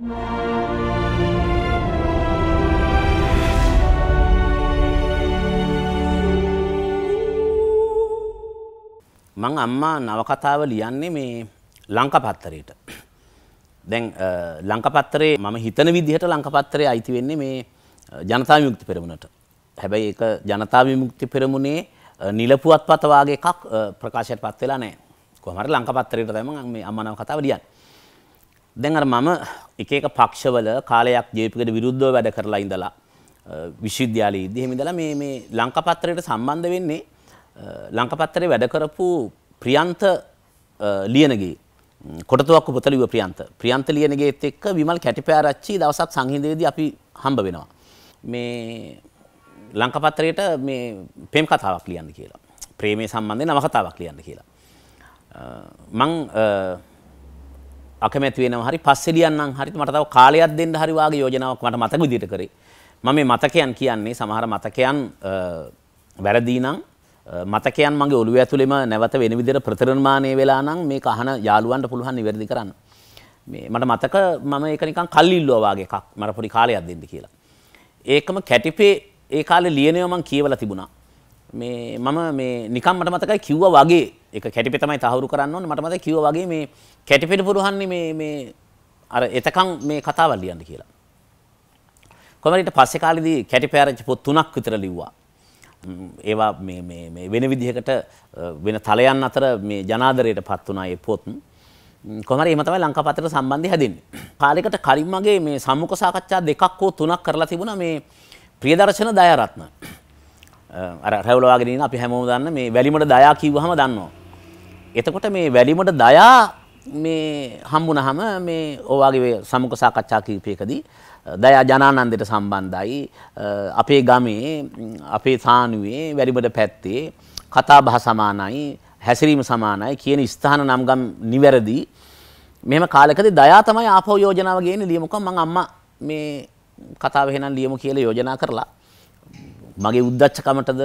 මං අම්මා නවකතාව ලියන්නේ මේ ලංකපත්තරයට. දැන් ලංකපත්තරේ මම හිතන විදිහට ලංකපත්තරේ අයිති වෙන්නේ මේ ජනතා විමුක්ති පෙරමුණට. හැබැයි ඒක ජනතා විමුක්ති පෙරමුණේ නිලපුවත් පතවාගේ එකක් ප්‍රකාශයට පත් වෙලා නැහැ. කොහොම හරි ලංකපත්තරයට තමයි මේ අම්මා නවකතාව ලියන්නේ. දැන් අර මම එක එක පක්ෂවල කාලයක් ජේපීකට විරුද්ධව වැඩ කරලා ඉඳලා විශ්වවිද්‍යාලයේදී එහෙම ඉඳලා මේ මේ ලංකපත්තරයට සම්බන්ධ වෙන්නේ ලංකපත්තරේ වැඩ කරපු ප්‍රියන්ත ලියනගේ කොටතුවක් පොතලිව ප්‍රියන්ත ප්‍රියන්ත ලියනගේත් එක්ක විමල් කැටිපෑරච්චි දවසක් සංහිඳයේදී අපි හම්බ වෙනවා. මේ ලංකපත්තරයට මේ පෙම් කතාවක් ලියන්න කියලා. ප්‍රේමය සම්බන්ධය නවකතාවක් ලියන්න කියලා. මං අකමැති වෙනවා හරි පස්සේ ලියන්නම් හරි මට තව කාලයක් දෙන්න හරි වාගේ යෝජනාවක් මට මතක විදිහට කරේ. මම මේ මතකයන් කියන්නේ සමහර මතකයන් වැරදි නම් මතකයන් මගේ ඔළුව ඇතුළෙම නැවත වෙන විදිහට ප්‍රතිනිර්මාණය වෙලා නම් මේක අහන යාළුවන්ට පුළුවන් නිවැරදි කරන්න. මේ මට මතක මම ඒක නිකන් කල්ලිල්ලුවා වගේ එකක් මට පොඩි කාලයක් දෙන්න කියලා. ඒකම කැටිපේ ඒ කාලේ ලියනවා මම කියවලා තිබුණා. මේ මම මේ නිකන් මට මතකයි කිව්වා වගේ ඒක කැටිපේ තමයි තහවුරු කරන්න ඕනේ මට මතකයි කිව්වා වගේ මේ කැටිපේට පුරුහන්නේ මේ මේ අර එතකන් මේ කතාවල් ලියන්න කියලා. කොහමද ඊට පස්සේ කාලෙදී කැටිපේ ආරච්චි පොත් තුනක් විතර ලිව්වා. ඒවා වෙන විදිහකට වෙන තලයන් අතර මේ ජනාදරයට පත් වුණා ඒ පොත්. කොහමද එහෙම තමයි ලංකාපතට සම්බන්ධය හැදෙන්නේ. කාලයකට කලින් මගේ මේ සම්මුඛ සාකච්ඡා දෙකක් හෝ තුනක් කරලා තිබුණා මේ ප්‍රියදර්ශන දයාරත්න. අර රැවුලවාගෙන ඉන්න අපි හැමෝම දන්න මේ වැලිමඩ දයා කිව්වහම දන්නවා. එතකොට මේ වැලිමඩ දයා මේ හම්බුනහම මේ ඕවාගේ සම්මුඛ සාකච්ඡා කීපයකදී දයා ජනානන්දයට සම්බන්ධයි අපේ ගමේ අපේ සානුවේ වැඩිබඩ පැත්තේ කතා බහ සමානයි හැසිරීම සමානයි කියන ස්ථාන නම්ගම් නිවැරදි. මෙම කාලකදී දයා තමයි ආපහු යෝජනාව ගේන්නේ ලියමුකම් මං අම්මා මේ කතාව එහෙනම් ලියමු කියලා යෝජනා කරලා. මගේ උද්දච්චකමටද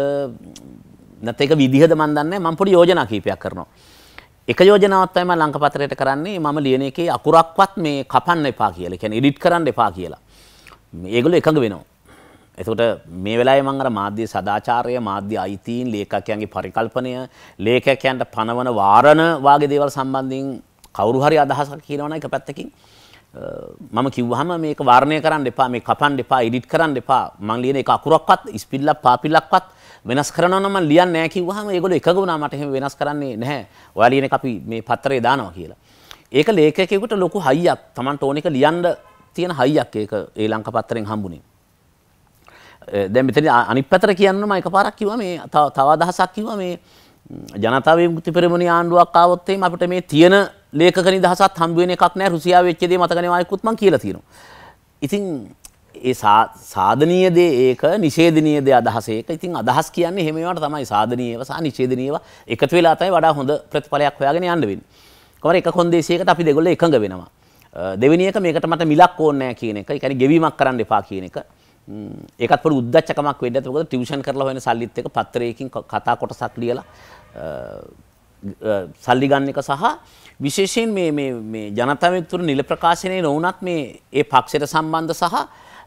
නැත්නම් ඒක විදිහද මන් දන්නේ මම පොඩි යෝජනා කීපයක් කරනවා. එක යෝජනාවක් තමයි ලංකපත්‍රයට කරන්නේ මම ලියන එකේ අකුරක්වත් මේ කපන්න එපා කියලා. කියන්නේ එඩිට් කරන්න එපා කියලා. ඒගොල්ලෝ එකඟ වෙනවා. එතකොට මේ වෙලාවේ මම අර මාධ්‍ය සදාචාරය, මාධ්‍ය අයිතීන්, ලේඛකයන්ගේ පරිකල්පනය, ලේඛකයන්ට පනවන වාරණ වාගේ දේවල් සම්බන්ධයෙන් කවුරු හරි අදහසක් කියනවනම් එක පැත්තකින් මම කිව්වහම මේක වාරණය කරන්න එපා, මේක කපන්න එපා, එඩිට් කරන්න එපා. මම ලියන එක අකුරක්වත්, ස්පිල්ලක්, පාපිල්ලක්වත් වෙනස් කරනවා නම් මම ලියන්නේ නැහැ කිව්වහම ඒගොල්ලෝ එකඟ වුණා මට එහෙම වෙනස් කරන්නේ නැහැ. ඔයා ලියන එක අපි මේ පත්‍රයේ දානවා කියලා. ඒක ලේඛකයෙකුට ලොකු හයියක්. Tamanට ඕන එක ලියන්න තියෙන හයියක් ඒක ඒ ලංක පත්තරෙන් හම්බුනේ. දැන් මෙතන අනිත් පැත්තට කියන්න මම එකපාරක් කිව්වා මේ තව අදහසක් කිව්වා මේ ජනතා විමුක්ති පෙරමුණේ ආණ්ඩුවක් ආවොත් එහෙම අපිට මේ තියෙන ලේඛක නිදහසත් හම්බ වෙන එකක් නෑ රුසියාවේ වෙච්ච දේ මතක නේ ආයිකුත් මම කියලා තියෙනවා. ඉතින් ඒ සාධනීය දේ ඒක නිෂේධනීය දේ අදහස ඒක. ඉතින් අදහස් කියන්නේ එහෙම ඒවාට තමයි සාධනීයව සහ නිෂේධනීයව එකතු වෙලා තමයි වඩා හොඳ ප්‍රතිඵලයක් හොයාගෙන යන්න වෙන්නේ. කොහොමද එක කොන්දේසියකට අපි දෙගොල්ලෝ එකඟ වෙනවා. දෙවෙනි එක මේකට මට මිලක් ඕනේ නැහැ කියන එක. ඒ කියන්නේ ගෙවීමක් කරන්න එපා කියන එක. ඒකත් පොඩි උද්දච්චකමක් වෙන්න ඇති. මොකද ටියුෂන් කරලා හොයන සල්ලිත් එක පත්‍රයකින් කතා කොටසක් ලියලා සල්ලි ගන්න එක සහ විශේෂයෙන් මේ මේ මේ ජනතා විමුක්තිය නිල ප්‍රකාශනයේ නොවුනත් මේ ඒ පක්ෂයට සම්බන්ධ සහ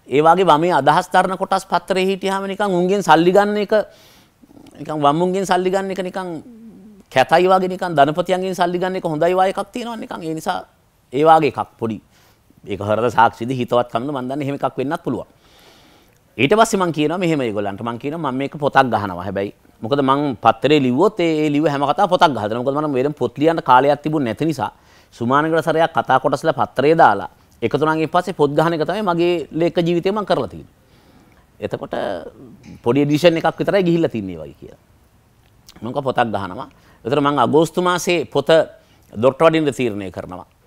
ඒ වගේ වමේ අදහස් දරන කොටස් පත්‍රයේ හිටියාම නිකන් උන්ගෙන් සල්ලි ගන්න එක නිකන් වම්මුන්ගෙන් සල්ලි ගන්න එක නිකන් කැතයි වගේ නිකන් ධනපතියන්ගෙන් සල්ලි ගන්න එක හොඳයි වගේ එකක් තියෙනවා. නිකන් ඒ නිසා ඒ වගේ එකක් පොඩි. ඒක හරද සාක්ෂිද හිතවත් කමද මන් දන්නේ එහෙම එකක් වෙන්නත් පුළුවන්. ඊට පස්සේ මං කියනවා මෙහෙම ඒගොල්ලන්ට. මං කියනවා මම මේක පොතක් ගහනවා. හැබැයි මොකද මං පත්තරේ ලිව්වොත් ඒ ලිව්ව හැම කතාව පොතක් ගහනවා මොකද මම වෙන පොත් ලියන්න කාලයක් තිබුණ නැති නිසා සුමානකට සරයක් කතා කොටසලා පත්තරේ දාලා එකතු වුණාන් පස්සේ පොත් ගහන එක තමයි මගේ ලේඛ ජීවිතේ මං කරලා තියෙන්නේ එතකොට පොඩි එඩිෂන් එකක් විතරයි ගිහිල්ලා තින්නේ වගේ කියලා මම පොතක් ගහනවා එතකොට මං අගෝස්තු මාසේ පොත දොට්ට වඩින්න තීරණය කරනවා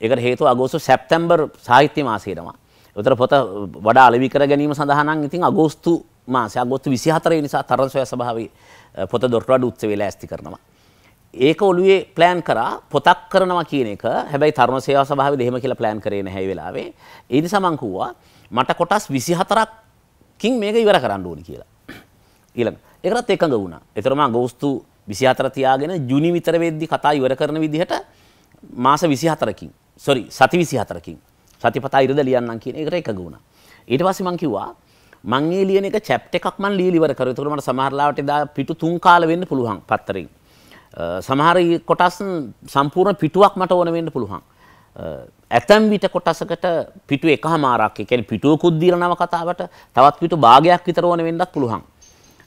ඒකට හේතුව අගෝස්තු සැප්තැම්බර් සාහිත්‍ය මාසයේනවා. උතර පොත වඩා අලෙවි කර ගැනීම සඳහා නම් ඉතින් අගෝස්තු මාසේ අගෝස්තු 24 වෙනි නිසා තරණ සොයා සභාවේ පොත දොරටුවඩ උත්සවය ලෑස්ති කරනවා. ඒක ඔළුවේ ප්ලෑන් කරා පොතක් කරනවා කියන එක හැබැයි තරුණ සේවා සභාවේ දෙහෙම කියලා ප්ලෑන් කරේ නැහැ වෙලාවේ. ඒ නිසා මං කිව්වා මට කොටස් 24කින් මේක ඉවර කරන්න ඕනි කියලා. ඊළඟ ඒකටත් එකඟ වුණා. ඒතර මම අගෝස්තු 24 තියාගෙන ජුනි විතර වෙද්දි කතා ඉවර කරන විදිහට මාස 24කින් සොරි සති විසි හතරකින් සතිපතා ඉරද ලියන්නම් කියන එකට එකග වුණා. ඊට පස්සේ මං කිව්වා මං ඒ ලියන එක චැප්ටර් එකක් මං ලියලා ඉවර කරා. ඒකට මට සමහර ලාවට එදා පිටු තුන් කාල වෙන්න පුළුවන් පත්තරෙන්. සමහර කොටස් සම්පූර්ණ පිටුවක් මට ඕන වෙන්න පුළුවන්. ඇතැම් විට කොටසකට පිටු එකහමාරක් ඒ කියන්නේ පිටුවකුත් දීලා නව කතාවට තවත් පිටු භාගයක් විතර ඕන වෙන්නත් පුළුවන්.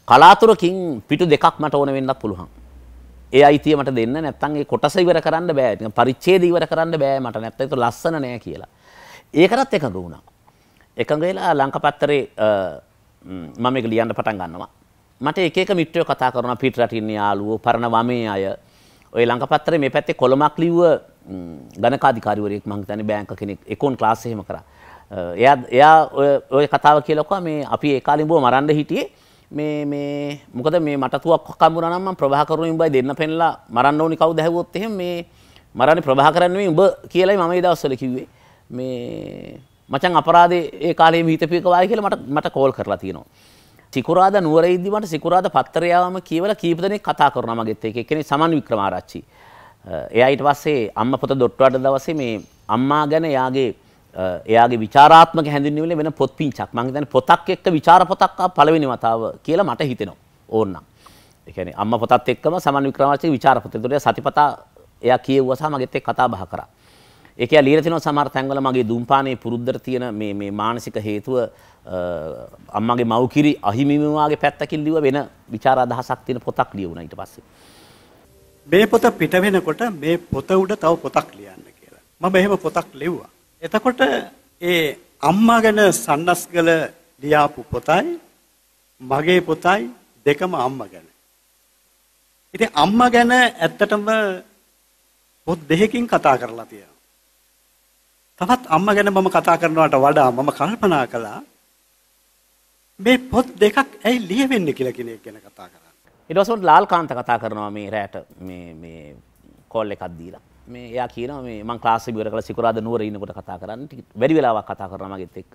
කලාතුරකින් පිටු දෙකක් මට ඕන වෙන්නත් පුළුවන්. ඒ අයිතිය මට දෙන්න නැත්තම් ඒ කොටස ඉවර කරන්න බෑ. පරිච්ඡේද ඉවර කරන්න බෑ මට නැත්තම් ඒක ලස්සන නෑ කියලා. ඒකටත් එකඟ වුණා. එකඟ වෙලා ලංකපත්තරේ මම මේක ලියන්න පටන් ගන්නවා. මට එක එක මිත්‍රයෝ කතා කරනවා පිට රටින් යාළුවෝ පරණ වමේ අය. ඔය ලංකපත්තරේ මේ පැත්තේ කොළමක් ලිව්ව ගණකාධිකාරිවරයෙක් මං හිතන්නේ බැංක කෙනෙක් එකොන් ක්ලාස් එහෙම කරා. එයා එයා ඔය කතාව කියලා කිව්වා මේ අපි ඒ කාලේ බෝ මරන්න හිටියේ මේ මේ මොකද මේ මට තුවක් හම්බුණා නම් මම ප්‍රභාකරුන් උඹයි දෙන්න පෙන්ලා මරන්න ඕනි කවුද ඇහුවොත් එහෙම මේ මරන්නේ ප්‍රභාකරන් නෙමෙයි උඹ කියලායි මම ඒ දවස්වල කිව්වේ. මේ මචං අපරාධේ ඒ කාලේ හිතපු එක වායි කියලා මට මට කෝල් කරලා තියෙනවා. සිකුරාදා නුවර ඉද්දි මට සිකුරාදා පත්තරයාවම කියවලා කීප දෙනෙක් කතා කරනවා මගෙත් ඒක. එක්කෙනෙක් සමන් වික්‍රමාරච්චි. එයා ඊට පස්සේ අම්මා පුත දොට්ටුවට දවසේ මේ අම්මා ගැන එයාගේ එයාගේ විචාරාත්මක හැඳින්වීමේ වෙන පොත් පිංචක් මම හිතන්නේ පොතක් එක්ක විචාර පොතක් පළවෙනි වතාව කියලා මට හිතෙනවා ඕන්නම්. ඒ කියන්නේ අම්මා පොතත් එක්කම සමන් වික්‍රමාරච්චි විචාර පොත. ඒතකොට සතිපතා එයා කියෙව්වා සහ මගෙත් එක්ක කතා බහ කරා. ඒක එයා ලියලා තිනවා සමහර තැන්වල මගේ දුම්පානේ පුරුද්දට තියෙන මේ මේ මානසික හේතුව අම්මගේ මව්කිරි අහිමිම වාගේ පැත්තකින් ලිව වෙන විචාර අදහසක් තියෙන පොතක් ලියුණා ඊට පස්සේ. මේ පොත පිට වෙනකොට මේ පොත උඩ තව පොතක් ලියන්න කියලා. මම එහෙම පොතක් ලිව්වා. එතකොට ඒ අම්මා ගැන සන්නස්ගල ලියාපු පොතයි මගේ පොතයි දෙකම අම්මා ගැන. ඉතින් අම්මා ගැන ඇත්තටම පොත් දෙකකින් කතා කරලා තියෙනවා. තවත් අම්මා ගැන මම කතා කරනවට වඩා මම කල්පනා කළා මේ පොත් දෙකක් ඇයි ලියවෙන්නේ කියලා කෙනෙක් ගැන කතා කරා. ඊට පස්සේ ලාල් කාන්ත කතා කරනවා මේ රැට මේ මේ කෝල් එකක් දීලා. මේ එයා කියනවා මේ මං ක්ලාස් එක ඉවර කරලා සිකුරාදා නුවර ඉන්නකොට කතා කරන්නේ ටික වැඩි වෙලාවක් කතා කරනවා මගෙත් එක්ක.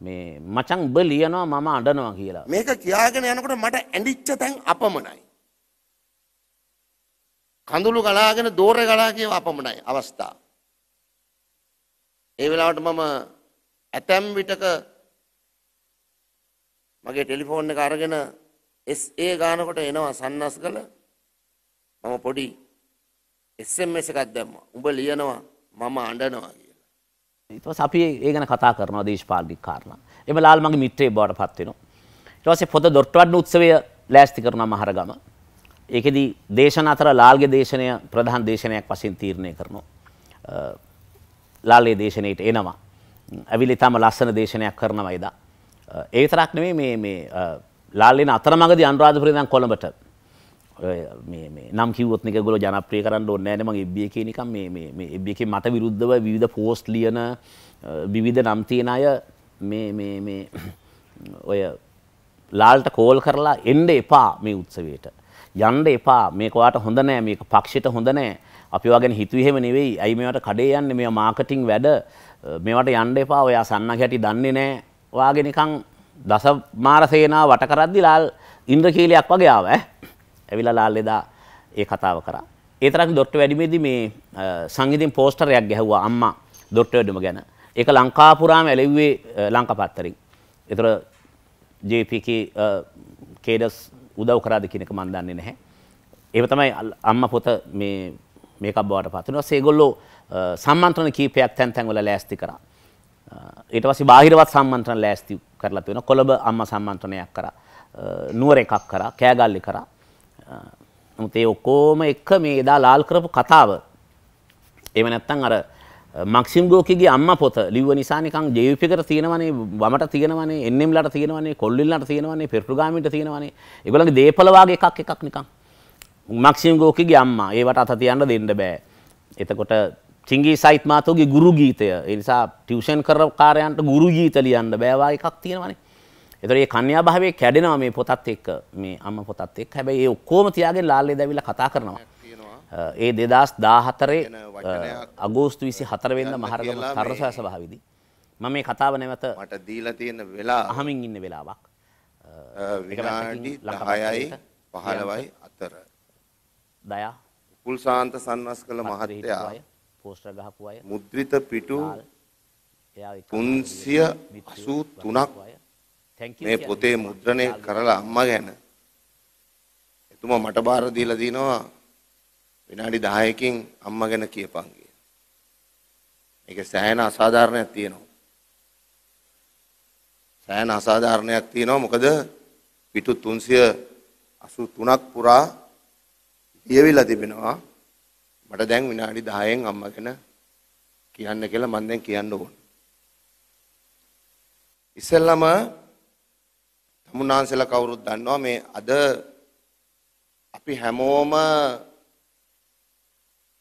මේ මචං උඹ ලියනවා මම අඬනවා කියලා. මේක කියාගෙන යනකොට මට ඇඬිච්ච තැන් අපමණයි. කඳුළු ගලාගෙන දෝරේ ගලා කියව අපමණයි අවස්ථා. ඒ වෙලාවට මම ඇතැම් විටක මගේ ටෙලිෆෝන් එක අරගෙන SA ගානකොට එනවා සන්නස් කළ මම පොඩි SMS එකක් දැම්මා. උඹ ලියනවා මම අඬනවා කියලා. ඊට පස්සේ අපි ඒ ගැන කතා කරනවා දේශපාලනික කාරණා. එම ලාල් මගේ මිත්‍රයෙක් බවට පත් වෙනවා. ඊට පස්සේ පොත දොට්ටවඩන උත්සවය ලෑස්ති කරනවා මහරගම. ඒකෙදි දේශන අතර ලාල්ගේ දේශනය ප්‍රධාන දේශනයක් වශයෙන් තීරණය කරනවා. ලාල්ගේ දේශනයට එනවා. ඇවිල්ලා ඊටම ලස්සන දේශනයක් කරනවා එදා. ඒ විතරක් නෙමෙයි මේ මේ ලාල්ලෙන අතරමඟදී අනුරාධපුරේ ඉඳන් කොළඹට මේ මේ නම් කිව්වොත් නික ඒගොල්ලෝ ජනප්‍රිය කරන්න ඕනේ නැහැ නේ මම FB එකේ නිකන් මේ මේ මේ FB එකේ මට විරුද්ධව විවිධ පෝස්ට් ලියන විවිධ නම් තියෙන අය මේ මේ මේ ඔය ලාල්ට කෝල් කරලා එන්න එපා මේ උත්සවයට. යන්න එපා මේක ඔයාට හොඳ නෑ මේක පක්ෂයට හොඳ නෑ. අපි වගෙන හිතුවේ එහෙම නෙවෙයි. ඇයි මේවට කඩේ යන්නේ? මේවා මාකටිං වැඩ. මේවට යන්න එපා. ඔයා සන්නක හැටි දන්නේ නෑ. ඔයාගේ නිකන් දස මාර සේනාව වට කරද්දි ලාල් ඉන්ද්‍රකීලයක් වගේ ආව ඈ. ඇවිල්ලා ලාල් එදා ඒ කතාව කරා. ඒ තරම් ඩොක්ටර් වැඩිමේදී මේ සංගීතයෙන් පෝස්ටරයක් ගැහුවා අම්මා ඩොක්ටර් වැඩිම ගැන. ඒක ලංකාපුරාම ඇලෙව්වේ ලංකාපත්තරින්. ඒතර JPK කේඩස් උදව් කරාද කියන එක මම දන්නේ නැහැ. ඒව තමයි අම්මා පොත මේ මේකක් බවට පත් වෙනවා. ඒගොල්ලෝ සම්මන්ත්‍රණ කීපයක් තැන් තැන් වල ලෑස්ති කරා. ඊට පස්සේ බාහිරවත් සම්මන්ත්‍රණ ලෑස්ති කරලා තියෙනවා. කොළඹ අම්මා සම්මන්ත්‍රණයක් කරා. නුවර එකක් කරා. කෑගල්ලේ කරා. නමුත් ඒ ඔක්කොම එක මේ එදා ලාල් කරපු කතාව. එහෙම නැත්නම් අර මක්සිම් ගෝකිගේ අම්මා පොත ලිව්ව නිසා නිකන් JVP එකට තියෙනවනේ වමට තියෙනවනේ NM ලට තියෙනවනේ කොල්ලිල්ලට තියෙනවනේ පෙරටුගාමින්ට තියෙනවනේ ඒගොල්ලන්ගේ දීපල වාගේ එකක් එකක් නිකන් මක්සිම් ගෝකිගේ අම්මා ඒවට අත තියන්න දෙන්න බෑ එතකොට චිංගී සයිත් මාතෝගේ ගුරු ගීතය ඒ නිසා ටියුෂන් කර කාරයන්ට ගුරු ගීත ලියන්න බෑවා එකක් තියෙනවනේ. ඒතර මේ කන්‍යා භාවයේ කැඩෙනවා මේ පොතත් එක්ක මේ අම්ම පොතත් එක්ක. හැබැයි ඒ ඔක්කොම තියාගෙන ලාල්ලේ දැවිලා කතා කරනවා. ඒ 2014 අගෝස්තු 24 වෙනිදා මහරගම තරසය සභාවේදී මම මේ කතාව නැවත මට දීලා තියෙන වෙලාව අහමින් ඉන්න වෙලාවක්. විනාඩි 10යි 15යි අතර. දයා කුල්සාන්ත සන්නස් කළ මහත්තයා පෝස්ටර් ගහපු අය මුද්‍රිත පිටු එයා එක තුන්සිය අසූ තුනක් thank you මේ කියන්නේ. පොතේ මුද්‍රණය කරලා අම්මා ගැන එතුමා මට බාර දීලා දිනවා විනාඩි 10කින් අම්මා ගැන කියපන් කියලා. මේක සෑහෙන අසාධාරණයක් තියෙනවා. සෑහෙන අසාධාරණයක් තියෙනවා මොකද පිටු 383ක් පුරා ලියවිලා තිබෙනවා. මට දැන් විනාඩි 10න් අම්මා ගැන කියන්න කියලා මම දැන් කියන්න ඕන. ඉස්සෙල්ලම තමුන්නාන්සලා කවුරුත් දන්නවා මේ අද අපි හැමෝම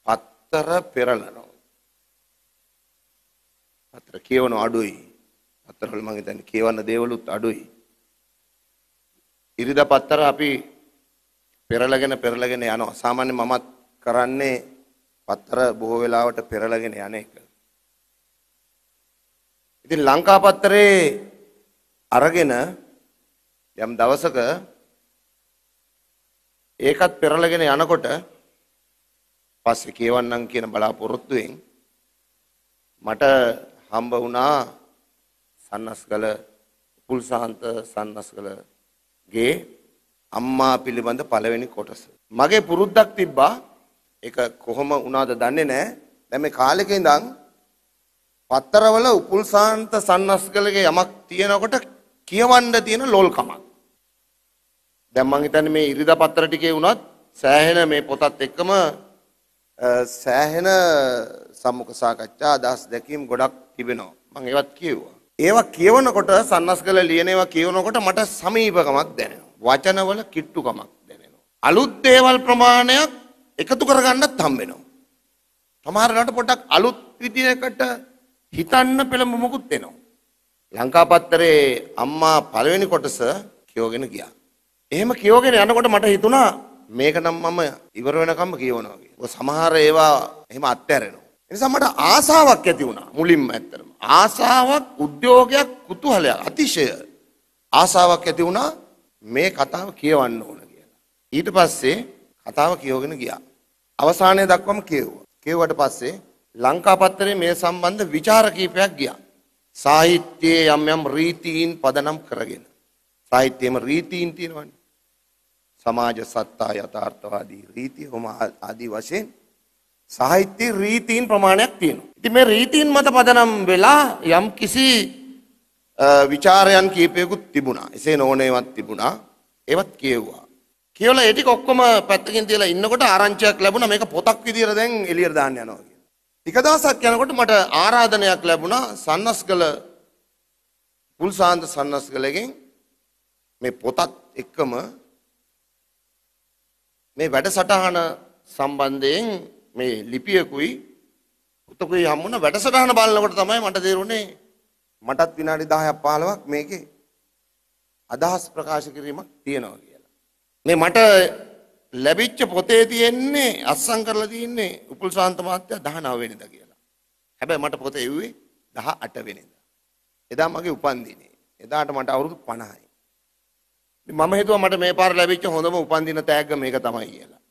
පත්තර පෙරලනවා. පත්තර කියවන අඩුයි. පත්තරවල මම හිතන්නේ කියවන්න දේවලුත් අඩුයි. ඉරිදා පත්තර අපි පෙරලගෙන පෙරලගෙන යනවා. සාමාන්‍ය මමත් කරන්නේ පත්තර බොහෝ වෙලාවට පෙරලගෙන යන එක. ඉතින් ලංකා පත්තරේ අරගෙන යම් දවසක ඒකත් පෙරලගෙන යනකොට පස්සේ කියවන්නම් කියන බලාපොරොත්තුවෙන් මට හම්බ වුණා සන්නස්ගල පුල්සාන්ත සන්නස්ගලගේ අම්මා පිළිබඳ පළවෙනි කොටස. මගේ පුරුද්දක් තිබ්බා ඒක කොහොම වුණාද දන්නේ නැහැ. දැන් මේ කාලෙක ඉඳන් පත්තරවල උපුල්සාන්ත සන්නස්ගලගේ යමක් තියෙනකොට කියවන්න තියෙන ලෝල්කමක්. දැන් මං හිතන්නේ මේ ඉරිදා පත්තර ටිකේ වුණත් සෑහෙන මේ පොතත් එක්කම අ, සෑහෙන සම්මුඛ සාකච්ඡා අදහස් දැකීම් ගොඩක් තිබෙනවා. මං ඒවත් කියුවා. ඒවා කියවනකොට සන්නස්ගල ලියන ඒවා කියවනකොට මට සමීපකමක් දැනෙනවා. වචනවල කිට්ටුකමක් දැනෙනවා. අලුත් දේවල් ප්‍රමාණයක් එකතු කරගන්නත් හම්බෙනවා. සමහරලාට පොඩ්ඩක් අලුත් විදියකට හිතන්න පෙළඹ මොකුත් එනවා. ලංකාපත්තරේ අම්මා පළවෙනි කොටස කියවගෙන ගියා. එහෙම කියවගෙන යනකොට මට හිතුණා මේක නම් මම ඉවර වෙනකම්ම කියවනවා කියලා. ඔය සමහර ඒවා එහෙම අත්හැරෙනවා. ඒ නිසා මට ආසාවක් ඇති වුණා මුලින්ම ඇත්තටම. ආසාවක්, උද්‍යෝගයක්, කුතුහලයක්, අතිශය ආසාවක් ඇති වුණා මේ කතාව කියවන්න ඕන කියලා. ඊට පස්සේ කතාව කියවගෙන ගියා. අවසානයේ දක්වාම කියවුවා. කියවුවට පස්සේ ලංකාපත්තරේ මේ සම්බන්ධ ਵਿਚාර කීපයක් ගියා. සාහිත්‍යයේ යම් යම් රීතීන් පදනම් කරගෙන. සාහිත්‍යයේම රීතීන් තියෙනවනේ. සමාජ සත්තා යථාර්ථවාදී රීතිය කොම ආදී වශයෙන් සාහිත්‍ය රීතීන් ප්‍රමාණයක් තියෙනවා. ඉතින් මේ රීතීන් මත පදනම් වෙලා යම් කිසි විචාරයන් කීපයකුත් තිබුණා. එසේ නොවනේවත් තිබුණා. ඒවත් කියවුවා. කියවලා ඒ ටික ඔක්කොම පැත්තකින් තියලා ඉන්නකොට ආරංචියක් ලැබුණා මේක පොතක් විදියට දැන් එළියට දාන්න යනවා කියලා. ටික දවසක් යනකොට මට ආරාධනයක් ලැබුණා සන්නස්ගල පුල්සාන්ත සන්නස්ගලගෙන් මේ පොතත් එක්කම මේ වැඩසටහන සම්බන්ධයෙන් මේ ලිපියකුයි පුතකුයි හම්බුණ වැඩසටහන බලනකොට තමයි මට තේරුණේ මටත් විනාඩි 10ක් 15ක් මේකේ අදහස් ප්‍රකාශ කිරීමක් තියෙනවා කියලා. මේ මට ලැබිච්ච පොතේ තියෙන්නේ අස්සම් කරලා තියෙන්නේ උපුල් ශාන්ත මහත්තයා 19 වෙනිදා කියලා. හැබැයි මට පොත එව්වේ 18 වෙනිදා. එදා මගේ උපන්දිනේ. එදාට මට අවුරුදු 50යි. මම හිතුවා මට මේ පාර ලැබිච්ච හොඳම උපන්දින තෑග්ග මේක තමයි කියලා.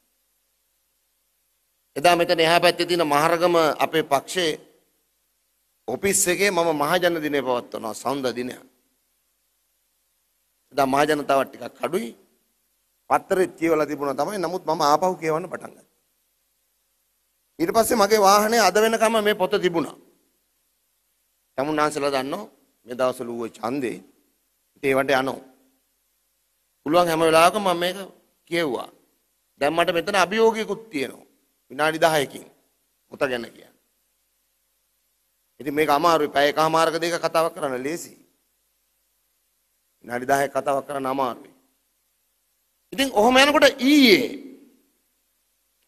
එදා මෙතන එහා පැත්තේ තියෙන මහරගම අපේ පක්ෂයේ ඔෆිස් එකේ මම මහජන දිනය පවත්වනවා සඳ දිනයක්. එදා මහජනතාව ටිකක් අඩුයි. පත්තරෙත් කියවලා තිබුණා තමයි. නමුත් මම ආපහු කියවන්න පටන් ගත්තා. ඊට පස්සේ මගේ වාහනේ අද වෙනකම මේ පොත තිබුණා. තමුන්නාන්සලා දන්නෝ මේ දවස්වල ඌව ඡන්දේ ඒවට යනවා. පුළුවන් හැම වෙලාවකම මම මේක කියෙව්වා. දැන් මට මෙතන අභියෝගයකුත් තියෙනවා. විනාඩි 10කින් පොත ගැන කියන්නේ. ඉතින් මේක අමාරුයි. පැය එකමාරක දෙක කතාවක් කරන්න ලේසි. විනාඩි 10ක් කතාවක් කරන්න අමාරුයි. ඉතින් ඔහොම යනකොට ඊයේ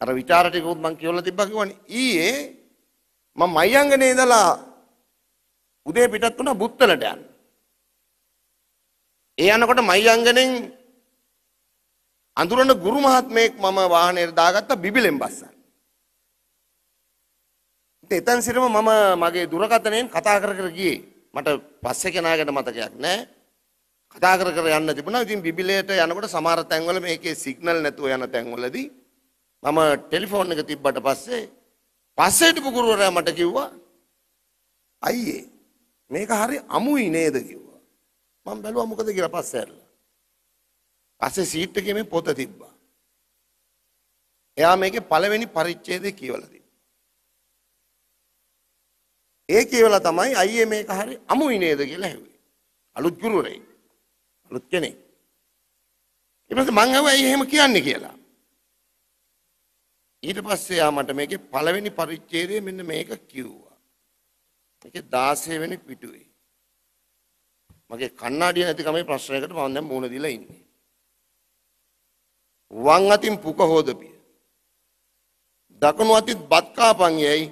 අර විචාර ටික උත් මං කියවලා තිබ්බා කිව්වනේ ඊයේ මම මයංගනේ ඉඳලා උදේ පිටත් වුණා බුත්තලට යන්න. ඒ යනකොට මයංගනෙන් අඳුරන ගුරු මහත්මයෙක් මම වාහනේට දාගත්ත බිබිලෙන් බස්සන්න. ඉතින් එතන සිටම මම මගේ දුරකථනයෙන් කතා කර කර ගියේ. මට පස්සේ කෙනාගෙන මතකයක් නැහැ. කතා කර කර යන්න තිබුණා. ඉතින් බිබිලයට යනකොට සමහර තැන්වල මේකේ සිග්නල් නැතුව යන තැන්වලදී මම ටෙලිෆෝන් එක තිබ්බට පස්සේ පස්සේ හිටපු ගුරුවරයා මට කිව්වා අයියේ මේක හරි අමුයි නේද කිව්වා. මම බැලුවා මොකද කියලා පස්සේ ඇරලා. පස්සේ සීට් එකේ මේ පොත තිබ්බා. එයා මේකේ පළවෙනි පරිච්ඡේදය කියවලා තිබ්බා. ඒ කියවලා තමයි අයියේ මේක හරි අමුයි නේද කියලා ඇහුවේ. අලුත් ගුරුවරයෙක්. අලුත් කෙනෙක්. ඊට පස්සේ මං අහුවා ඇයි එහෙම කියන්නේ කියලා. ඊට පස්සේ යා මට මේකේ පළවෙනි පරිච්ඡේදය මෙන්න මේක කිව්වා. මේකේ 16 වෙනි පිටුවේ. මගේ කණ්ණාඩිය නැතිකමේ ප්‍රශ්නයකට මම දැන් මුහුණ දීලා ඉන්නේ. වම් අතින් පුක හොදපිය. දකුණු අතින් බත් කාපන් යයි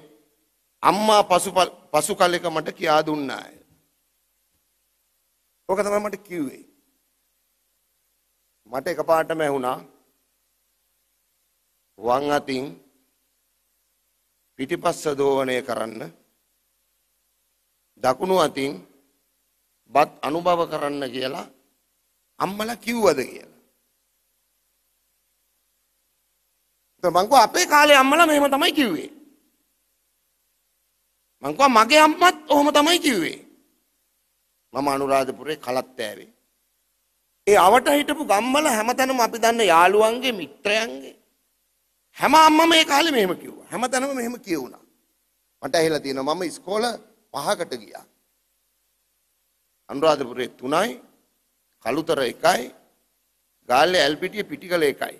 අම්මා පසු පසු කලෙක මට කියා දුන්නාය. ඕක තමයි මට කිව්වේ. මට එකපාරටම ඇහුණා වං අතින් පිටිපස්ස දෝවනය කරන්න දකුණු අතින් බත් අනුභව කරන්න කියලා අම්මල කිව්වද කියලා. මංකව අපේ කාලේ අම්මලා මෙහෙම තමයි කිව්වේ. මංකවා මගේ අම්මත් ඔහොම තමයි කිව්වේ. මම අනුරාධපුරේ කලත් ඇවේ. ඒ අවට හිටපු ගම්වල හැමතැනම අපි දන්න යාළුවන්ගේ මිත්‍රයන්ගේ හැම අම්මම ඒ කාලේ මෙහෙම කිව්වා. හැමතැනම මෙහෙම කියුණා. මට ඇහිලා තියෙනවා මම ඉස්කෝල පහකට ගියා. අනුරාධපුරේ 3යි, කලුතර 1යි, ගාල්ලේ ඇල්පිටිය පිටිකල 1යි.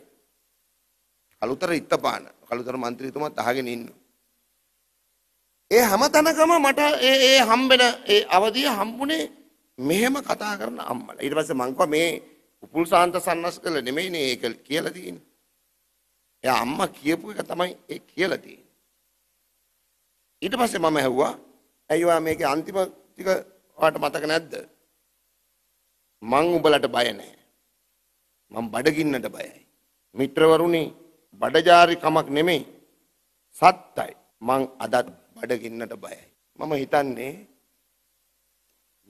කලුතර ඉත්තපාන. කලුතර മന്ത്രിතුමත් අහගෙන ඉන්නවා. ඒ හැමතැනකම මට ඒ ඒ හම්බෙන ඒ අවදිය හම්බුනේ මෙහෙම කතා කරන අම්මලා. ඊට පස්සේ මං කිව්වා මේ උපුල් සාන්ත සන්නස් කළ නෙමෙයිනේ ඒක කියලා තියෙන්නේ. එයා අම්මා කියපු එක තමයි ඒ කියලා තියෙන්නේ. ඊට පස්සේ මම ඇහුවා ඇයි ඔයා මේකේ අන්තිම ටික ඔයාට මතක නැද්ද? මං උඹලට බය නැහැ. මං බඩගින්නට බයයි. මිත්‍රවරුනි බඩජාරි කමක් නෙමෙයි. සත්තයි. මං අදත් බඩගින්නට බයයි. මම හිතන්නේ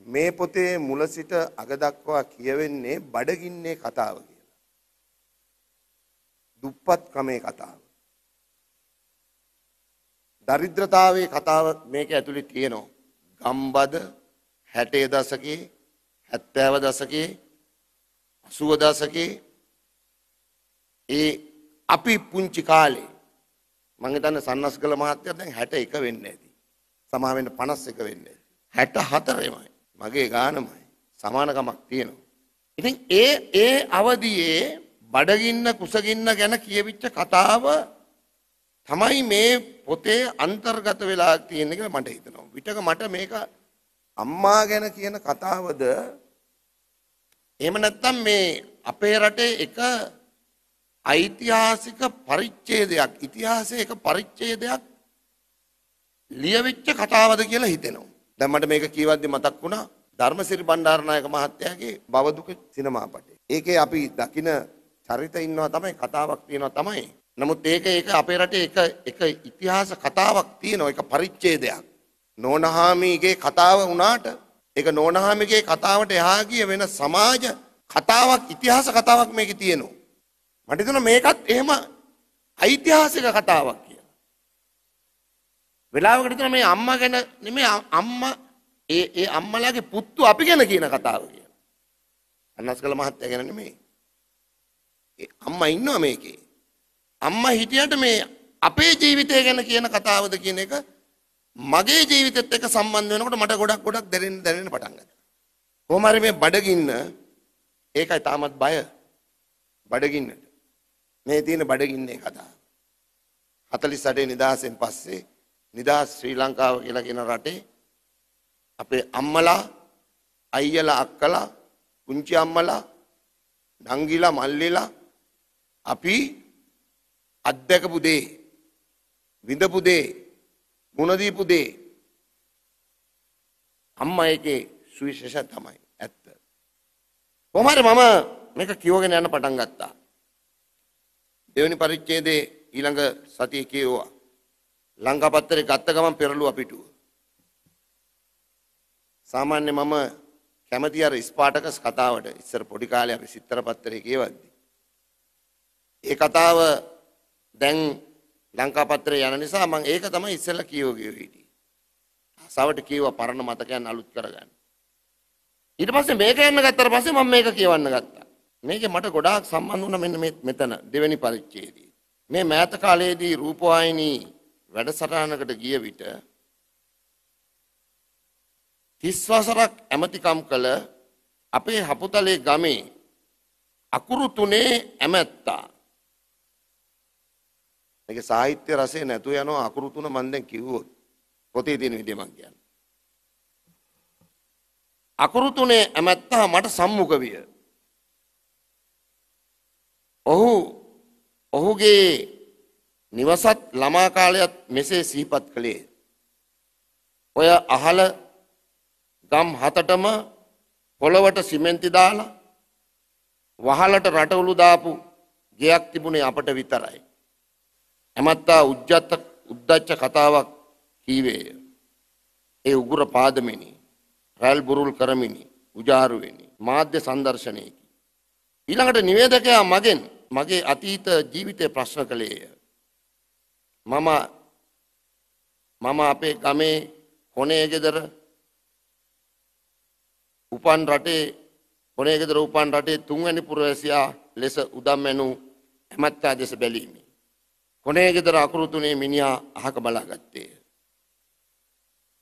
මේ පොතේ මුල සිට අග දක්වා කියවෙන්නේ බඩගින්නේ කතාව කියලා. දුප්පත් කමේ කතාව. දරිද්‍රතාවයේ කතාව මේක ඇතුලේ තියෙනවා. ගම්බද 60 දශකයේ 70 දශකයේ 80 දශකයේ ඒ අපි පුංචි කාලේ මං හිතන්නේ සන්නස්ගල මහත්තයා දැන් 61 වෙන්නේ නැති. සමා වෙන්න 51 වෙන්නේ. 64මයි. මගේ ගානමයි. සමානකමක් තියෙනවා. ඉතින් ඒ ඒ අවදියේ බඩගින්න කුසගින්න ගැන කියවිච්ච කතාව තමයි මේ පොතේ අන්තර්ගත වෙලා තියෙන කියලා මට හිතෙනවා. විතක මට මේක අම්මා ගැන කියන කතාවද එහෙම නැත්නම් මේ අපේ රටේ එක ඓතිහාසික පරිච්ඡේදයක් ඉතිහාසයේ එක පරිච්ඡේදයක් ලියවිච්ච කතාවද කියලා හිතෙනවා. දැන් මට මේක කියවද්දි මතක් වුණා ධර්මසිරි බණ්ඩාරනායක මහත්තයාගේ බවදුක සිනමාපටය. ඒකේ අපි දකින චරිත ඉන්නවා තමයි කතාවක් තියෙනවා තමයි. නමුත් ඒක ඒක අපේ රටේ එක එක ඉතිහාස කතාවක් තියෙනවා එක පරිච්ඡේදයක්. නෝනහාමිගේ කතාව වුණාට ඒක නෝනහාමිගේ කතාවට එහා ගිය වෙන සමාජ කතාවක් ඉතිහාස කතාවක් මේකේ තියෙනවා. මට හිතුණා මේකත් එහෙම ඓතිහාසික කතාවක් කියලා. වෙලාවකට හිතුණා මේ අම්මා ගැන නෙමෙයි අම්මා ඒ ඒ අම්මලාගේ පුත්තු අපි ගැන කියන කතාව කියලා. අන්නස්කල මහත්තයා ගැන නෙමෙයි. ඒ අම්මා ඉන්නවා මේකේ. අම්මා හිටියට මේ අපේ ජීවිතය ගැන කියන කතාවද කියන එක මගේ ජීවිතෙත් එක්ක සම්බන්ධ වෙනකොට මට ගොඩක් ගොඩක් දැනෙන්න දැනෙන්න පටන් ගත්තා. කොහොම හරි මේ බඩගින්න ඒකයි තාමත් බය. බඩගින්නට. මේ තියෙන බඩගින්නේ කතාව. 48 නිදහසෙන් පස්සේ නිදහස් ශ්‍රී ලංකාව කියලා කියන රටේ අපේ අම්මලා අයියලා අක්කලා පුංචි අම්මලා නංගිලා මල්ලිලා අපි අත්දැකපු දේ විඳපු දේ මුණ දීපු දේ අම්මා එකේ සුවිශේෂ තමයි ඇත්ත. කොහොම හරි මම මේක කියවගෙන යන්න පටන් ගත්තා. දෙවැනි පරිච්ඡේදයේ ඊළඟ සතියේ කියවුවා. ලංකාපත්තරේ ගත්ත ගමන් පෙරළුවා පිටුව. සාමාන්‍ය මම කැමති අර ස්පාටකස් කතාවට ඉස්සර පොඩි කාලේ අපි සිත්තර පත්තරේ කියවද්දි. ඒ කතාව දැන් ලංකා පත්‍රේ යන නිසා මම ඒක තමයි ඉස්සෙල්ලා කියව කියව හිටියේ. සවට කීව පරණ මතකයන් අලුත් කරගන්න. ඊට පස්සේ මේක යන්න ගත්තට පස්සේ මම මේක කියවන්න ගත්තා. මේකේ මට ගොඩාක් සම්බන්ධ වුණා මෙන්න මේ මෙතන දෙවෙනි පරිච්ඡේදයේ. මේ මෑත කාලයේදී රූපවාහිනී වැඩසටහනකට ගිය විට 30 වසරක් ඇමතිකම් කළ අපේ හපුතලේ ගමේ අකුරු තුනේ ඇමැත්තා. මේක සාහිත්‍ය රසය නැතු යනවා අකුරු තුන මම දැන් කිව්වොත් පොතේ තියෙන විදිය මම කියන්නේ. අකුරු තුනේ ඇමැත්තා මට සම්මුඛ විය. ඔහු ඔහුගේ නිවසත් ළමා කාලයත් මෙසේ සිහිපත් කළේ. ඔය අහල ගම් හතටම පොළවට සිමෙන්ති දාලා වහලට රටවුළු දාපු ගෙයක් තිබුණේ අපට විතරයි. ඇමත්තා උද්ජත්ත උද්දච්ච කතාවක් කීවේය. ඒ උගුර පාදමිනි රැල් බුරුල් කරමිනි උජාරුවෙනි මාධ්‍ය සංදර්ශනයකි. ඊළඟට නිවේදකයා මගෙන් මගේ අතීත ජීවිතය ප්‍රශ්න කළේය. මම මම අපේ ගමේ කොනේ ගෙදර උපන් රටේ කොනේ ගෙදර උපන් රටේ තුන්වැනි පුරවැසියා ලෙස උදම් ඇනූ ඇමැත්තා දෙස බැලීමි. කොනේ ගෙදර අකුරු තුනේ මිනිහා අහක බලාගත්තේය.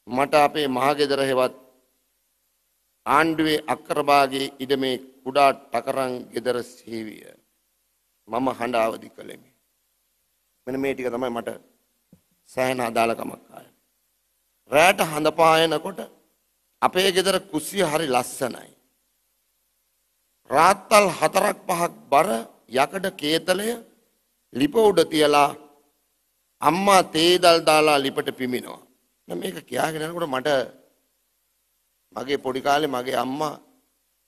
මට අපේ මහගෙදර හෙවත් ආණ්ඩුවේ අක්කරභාගයේ ඉඩමේ කුඩා ටකරන් ගෙදර සේවිය. මම හඬ අවදි කළෙමි. මෙන්න මේ ටික තමයි මට සෑහෙන අදාළකමක් ආය. රෑට හඳ පායනකොට අපේ ගෙදර කුස්සිය හරි ලස්සනයි. රාත්තල් හතරක් පහක් බර යකඩ කේතලය ලිප උඩ තියලා අම්මා තේදල් දාලා ලිපට පිමිනවා. මේක කියාගෙන යනකොට මට මගේ පොඩි කාලේ මගේ අම්මා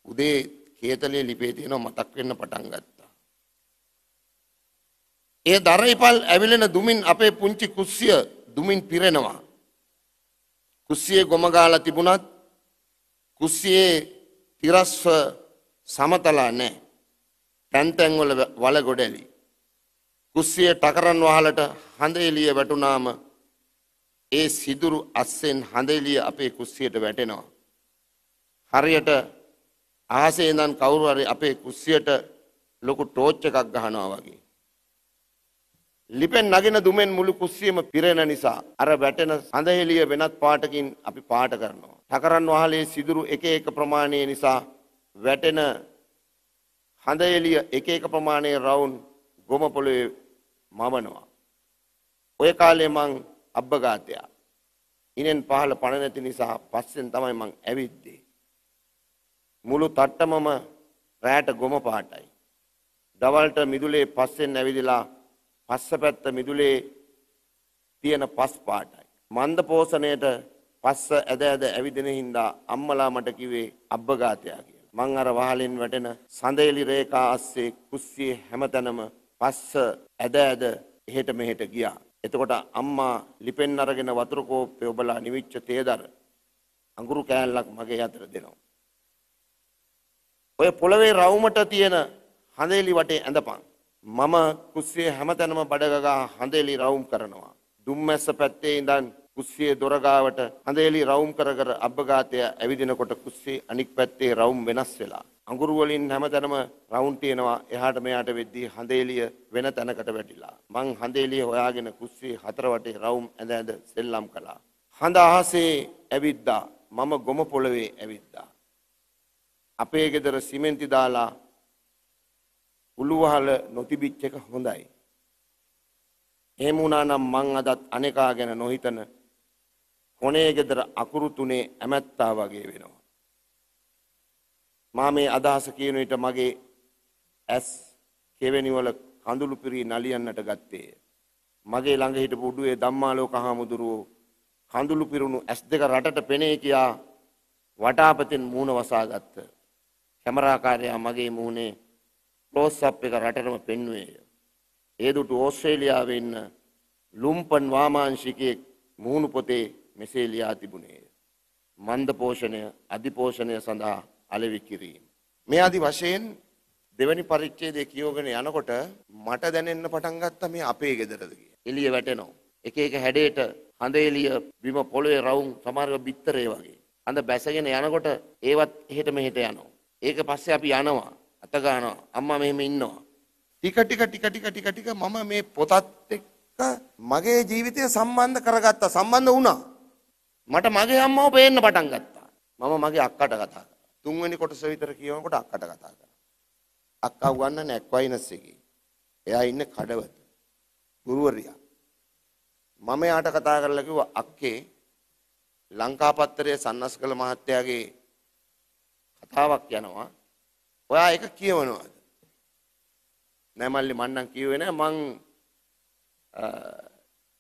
උදේ කේතලේ ලිපේ තියෙනවා මතක් වෙන්න පටන් ගත්තා. ඒ දරයිපල් ඇවිලෙන දුමින් අපේ පුංචි කුස්සිය දුමින් පිරෙනවා. කුස්සියේ ගොම ගාලා තිබුණත් කුස්සියේ තිරස්ව සමතලා නැහැ. තැන් තැන් වල වල ගොඩැලි. කුස්සියේ ටකරන් වහලට හඳ එළිය වැටුනාම ඒ සිදුරු අස්සෙන් හඳ එළිය අපේ කුස්සියට වැටෙනවා. හරියට අහසේ ඉඳන් කවුරු හරි අපේ කුස්සියට ලොකු ටෝච් එකක් ගහනවා වගේ. ලිපෙන් නගින දුමෙන් මුළු කුස්සියම පිරෙන නිසා අර වැටෙන හඳ එළිය වෙනත් පාටකින් අපි පාට කරනවා. ටකරන් වහලේ සිදුරු එක එක ප්‍රමාණය නිසා වැටෙන හඳ එළිය එක එක ප්‍රමාණයේ රවුන් ගොම පොළවේ මවනවා. ඔය කාලේ මං අබ්බගාතයා. ඉනෙන් පහළ පණ නැති නිසා පස්සෙන් තමයි මං ඇවිද්දේ. මුළු තට්ටමම රෑට ගොම පාටයි. දවල්ට මිදුලේ පස්සෙන් ඇවිදිලා පස්ස පැත්ත මිදුලේ තියෙන පස් පාටයි. මන්ද පෝෂණයට පස්ස ඇද ඇද ඇවිදින හින්දා අම්මලා මට කිව්වේ අබ්බගාතයා කියලා. මං අර වහලෙන් වැටෙන සඳේලි රේඛා අස්සේ කුස්සියේ හැමතැනම පස්ස ඇද ඇද එහෙට මෙහෙට ගියා. එතකොට අම්මා ලිපෙන් අරගෙන වතුර කෝප්පේ ඔබලා නිවිච්ච තේදර අඟුරු කෑල්ලක් මගේ අතට දෙනවා. ඔය පොළවේ රවුමට තියෙන හඳේලි වටේ ඇඳපන්. මම කුස්සියේ හැමතැනම බඩගගා හඳේලි රවුම් කරනවා. දුම්මැස්ස පැත්තේ ඉඳන් කුස්සියේ දොරගාවට හඳේලි රවුම් කර කර අබ්බගාතය ඇවිදිනකොට කුස්සියේ අනික් පැත්තේ රවුම් වෙනස් වෙලා. අඟුරු වලින් හැමතැනම රවුම් තියෙනවා එහාට මෙහාට වෙද්දී හඳේලිය වෙන තැනකට වැටිලා. මං හඳේලිය හොයාගෙන කුස්සියේ හතර වටේ රවුම් ඇඳ ඇඳ සෙල්ලම් කළා. හඳ අහසේ ඇවිද්දා. මම ගොම පොළවේ ඇවිද්දා. අපේ ගෙදර සිමෙන්ති දාලා උළුවහල නොතිබිච්ච එක හොඳයි. එහෙම වුණා නම් මං අදත් අනේකා ගැන නොහිතන කොනේ ගෙදර අකුරු තුනේ ඇමැත්තා වගේ වෙනවා. මා මේ අදහස කියන විට මගේ ඇස් කෙවෙනි වල කඳුළු පිරී නලියන්නට ගත්තේය. මගේ ළඟ හිටපු උඩුවේ ධම්මාලෝක හාමුදුරුවෝ කඳුළු පිරුණු ඇස් දෙක රටට පෙනේ කියා වටාපතෙන් මූණ වසා ගත්ත. කැමරාකාරයා මගේ මූණේ ක්ලෝස් අප් එක රටටම පෙන්වුවේය. ඒ දුටු ඕස්ට්‍රේලියාවේ ඉන්න ලුම්පන් වාමාංශිකයෙක් මුහුණු පොතේ මෙසේ ලියා තිබුණේය. මන්ද පෝෂණය අධිපෝෂණය සඳහා අලෙවි කිරීම. මේ ආදි වශයෙන් දෙවැනි පරිච්ඡේදය කියවගෙන යනකොට මට දැනෙන්න පටන් ගත්තා මේ අපේ ගෙදරද කියලා. එළිය වැටෙනවා. එක එක හැඩයට හඳ එළිය බිම පොළොවේ රවුම් සමහරව බිත්තරේ වගේ. හඳ බැසගෙන යනකොට ඒවත් එහෙට මෙහෙට යනවා. ඒක පස්සේ අපි යනවා. අත ගන්නවා. අම්මා මෙහෙම ඉන්නවා. ටික ටික ටික ටික ටික ටික මම මේ පොතත් එක්ක මගේ ජීවිතය සම්බන්ධ කරගත්තා. සම්බන්ධ වුණා. මට මගේ අම්මව පේන්න පටන් ගත්තා. මම මගේ අක්කට කතා කරා. තුන්වෙනි කොටස විතර කියවනකොට අක්කට කතා කරා. අක්කා උගන්නන්නේ ඇක්වයිනස් එකේ. එයා ඉන්නේ කඩවත. ගුරුවරියා. මම යාට කතා කරලා කිව්වා අක්කේ ලංකාපත්තරයේ සන්නස්කල මහත්තයාගේ කතාවක් යනවා. ඔයා ඒක කියවනවාද? නෑ මල්ලි මං නම් කිව්වේ නෑ මං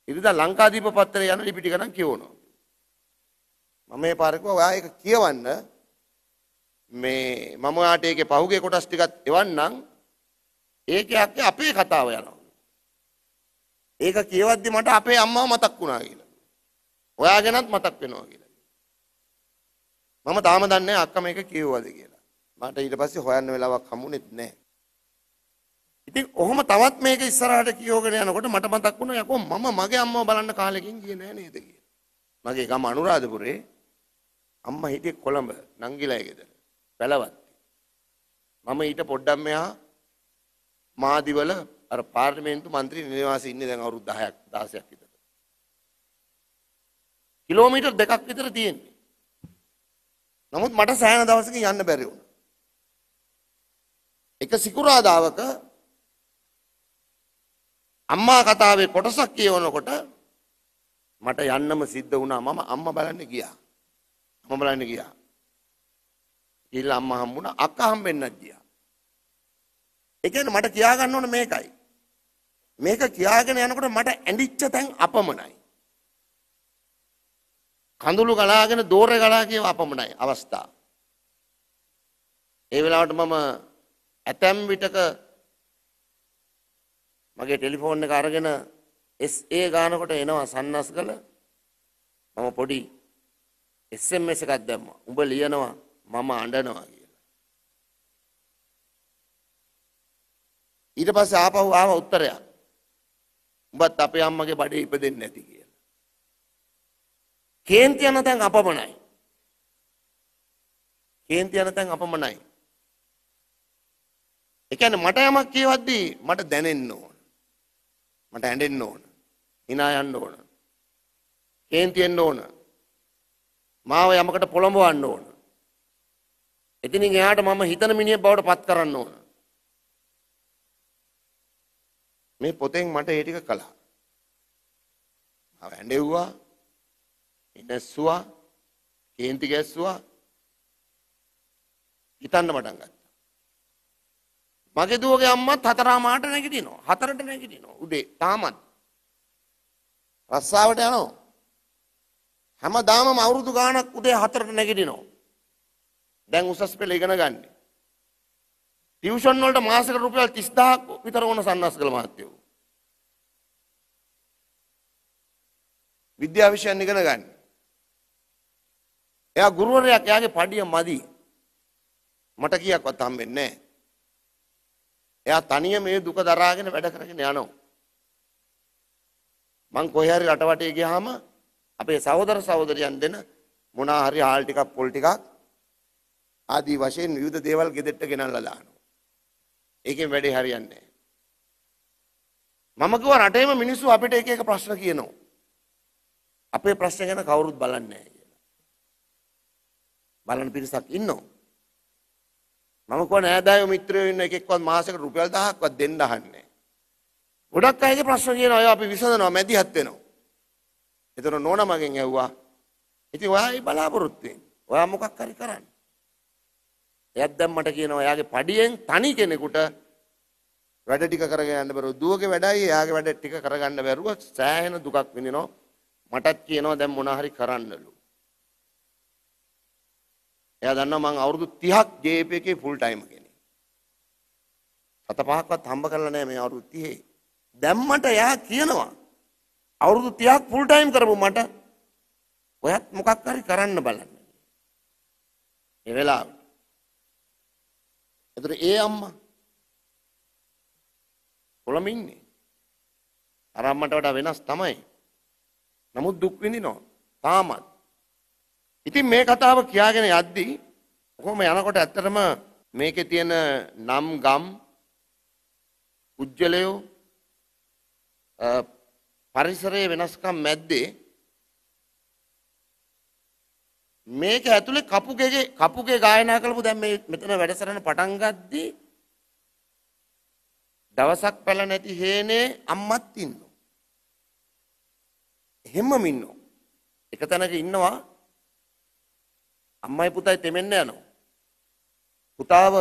ඉරිදා ලංකාදීප පත්තරේ යන ලිපි ටික නම් කියවනවා. මම මේ පාරේ කිව්වා ඔයා ඒක කියවන්න මේ මම ඔයාට ඒකේ පහුගිය කොටස් ටිකත් එවන්නම් ඒකේ අක්කේ අපේ කතාව යනවා. ඒක කියවද්දි මට අපේ අම්මව මතක් වුණා කියලා. ඔයා ගැනත් මතක් වෙනවා කියලා. මම තාම දන්නේ නැහැ අක්කා මේක කියවුවද කියලා. මට ඊට පස්සේ හොයන්න වෙලාවක් හම්බුනේත් නැහැ. ඉතින් ඔහොම තවත් මේක ඉස්සරහට කියවගෙන යනකොට මට මතක් වුණා යකෝ මම මගේ අම්මව බලන්න කාලෙකින් ගියේ නෑ නේද කියලා. මගේ ගම අනුරාධපුරේ අම්මා හිටියේ කොළඹ නංගිලා ගෙදර. පැලවත්ති. මම ඊට පොඩ්ඩක් මෙහා මාදිවල අර පාර්ලිමේන්තු මන්ත්‍රී නිවාසයේ ඉන්නේ දැන් අවුරුදු 10ක් 16ක් විතර. කිලෝමීටර් දෙකක් විතර තියෙන්නේ. නමුත් මට සෑහෙන දවසකින් යන්න බැරි වුණා. එක සිකුරාදාවක අම්මා කතාවේ කොටසක් කියවනකොට මට යන්නම සිද්ධ වුණා මම අම්මා බලන්න ගියා. අම්මා බලන්න ගියා. ගිහිල්ලා අම්මා හම්බුණා අක්කා හම්බෙන්නත් ගියා. ඒ කියන්නේ මට කියා ගන්න ඕන මේකයි. මේක කියාගෙන යනකොට මට ඇඳිච්ච තැන් අපමණයි. කඳුළු ගලාගෙන දෝරේ ගලා කියව අපමණයි අවස්ථාව. ඒ වෙලාවට මම ඇතැම් විටක මගේ ටෙලිෆෝන් එක අරගෙන SA ගානකොට එනවා සන්නස් කළ මම පොඩි SMS එකක් දැම්මා. උඹ ලියනවා මම අඬනවා කියලා. ඊට පස්සේ ආපහු ආව උත්තරයක්. උඹත් අපේ අම්මගේ බඩේ ඉපදෙන්නේ නැති කියලා. කේන්ති යන තැන් අපමණයි. කේන්ති යන තැන් අපමණයි. ඒ කියන්නේ මට යමක් කියවද්දී මට දැනෙන්න ඕන. මට ඇඬෙන්න ඕන. hina යන්න ඕන. කේන්ති එන්න ඕන. මාව යමකට පොළඹවන්න ඕන. එතිනින් එහාට මම හිතන මිනිහෙක් බවට පත් කරන්න ඕන. මේ පොතෙන් මට ඒ ටික කළා. මම ඇඬෙව්වා. ඉනස්සුවා. කේන්ති ගැස්සුවා. හිතන්න පටන් ගත්තා. මගේ දුවගේ අම්මත් හතරාමාට නැගිටිනවා. හතරට නැගිටිනවා. උදේ තාමත්. රස්සාවට යනවා. හැමදාම අවුරුදු ගාණක් උදේ හතරට නැගිටිනවා. දැන් උසස් පෙළ ඉගෙන ගන්න. ටියුෂන් වලට මාසෙකට රුපියල් 30000ක් විතර වුණ සන්නස්ගල මහත්තයෝ. විද්‍යා විෂයන් ඉගෙන ගන්න. එයා ගුරුවරයෙක් එයාගේ පඩිය මදි. මට කීයක්වත් හම්බෙන්නේ නැහැ. එයා තනියම මේ දුක දරාගෙන වැඩ කරගෙන යනවා. මං කොහේ හරි රටවටේ ගියාම අපේ සහෝදර සහෝදරියන් දෙන මොනා හරි හාල් ටිකක් පොල් ටිකක් ආදී වශයෙන් විවිධ දේවල් ගෙදෙට්ට ගෙනල්ලා දානවා. ඒකෙන් වැඩේ හරියන්නේ නැහැ. මම කිව්වා රටේම මිනිස්සු අපිට එක එක ප්‍රශ්න කියනවා. අපේ ප්‍රශ්න ගැන කවුරුත් බලන්නේ නැහැ කියලා. බලන පිරිසක් ඉන්නවා. මම කිව්වා නෑදෑයෝ මිත්‍රයෝ ඉන්න එකෙක්වත් මාසෙකට රුපියල් 1000ක්වත් දෙන්න අහන්නේ. ගොඩක් අයගේ ප්‍රශ්න කියනවා අය අපි විසඳනවා මැදිහත් වෙනවා. ඒතර නෝනා මගෙන් ඇහුවා. ඉතින් ඔයායි බලාපොරොත්තු වෙන්නේ. ඔයා මොකක් හරි කරන්න. එයත් දැන් මට කියනවා එයාගේ පඩියෙන් තනි කෙනෙකුට වැඩ ටික කරගෙන යන්න බැරුව දුවගේ වැඩයි එයාගේ වැඩ ටික කරගන්න බැරුව සෑහෙන දුකක් විඳිනවා. මටත් කියනවා දැන් මොනා හරි කරන්නලු. එයා දන්නවා මං අවුරුදු 30ක් JP එකේ ෆුල් ටයිම් කෙනෙක්. සත පහක්වත් හම්බ කරලා නැහැ මේ අවුරුදු 30. දැම්මට එයා කියනවා අවුරුදු 30ක් ෆුල් ටයිම් කරපු මට ඔයත් මොකක් හරි කරන්න බලන්න. ඒ වෙලාවට. එතකොට ඒ අම්මා කොළඹ ඉන්නේ. අර අම්මට වඩා වෙනස් තමයි. නමුත් දුක් විඳිනවා. තාමත්. ඉතින් මේ කතාව කියාගෙන යද්දී කොහොම යනකොට ඇත්තටම මේකේ තියෙන නම් ගම් උජ්ජලයෝ පරිසරයේ වෙනස්කම් මැද්දේ මේක ඇතුලේ කපුගේ කපුගේ ගායනා කළපු දැන් මේ මෙතන වැඩසටහන පටන් ගද්දී දවසක් පැල නැති හේනේ අම්මත් ඉන්නවා. එහෙමම ඉන්නවා. එක තැනක ඉන්නවා අම්මයි පුතයි තෙමෙන්න යනවා. පුතාව